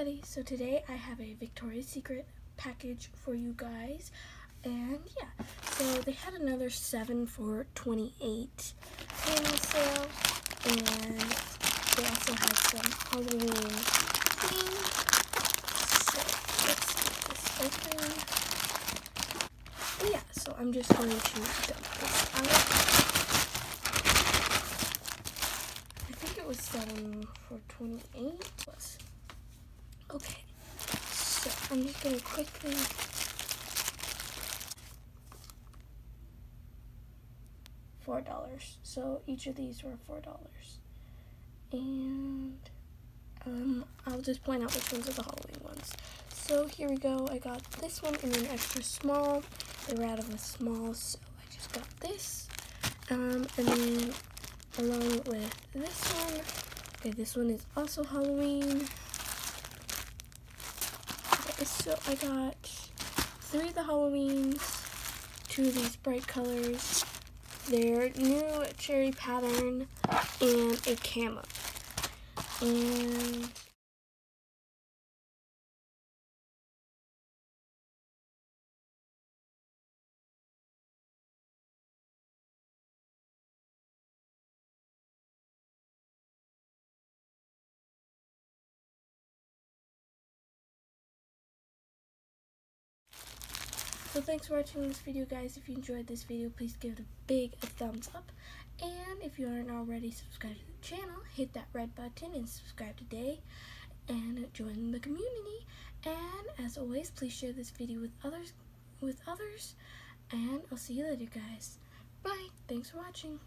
everybody, so today I have a Victoria's Secret package for you guys, and yeah, so they had another 7 for 28 panel sale, and they also had some Halloween theme, so let's get this open, yeah, so I'm just going to dump this out, I think it was 7 for 28 plus Okay, so I'm just gonna quickly four dollars. So each of these were four dollars, and um, I'll just point out which ones are the Halloween ones. So here we go. I got this one in an extra small. They were out of a small, so I just got this. Um, and then along with this one, okay, this one is also Halloween so I got three of the Halloweens, two of these bright colors, their new cherry pattern, and a camo. And So thanks for watching this video guys. If you enjoyed this video, please give it a big thumbs up. And if you aren't already subscribed to the channel, hit that red button and subscribe today and join the community. And as always, please share this video with others with others. And I'll see you later guys. Bye. Thanks for watching.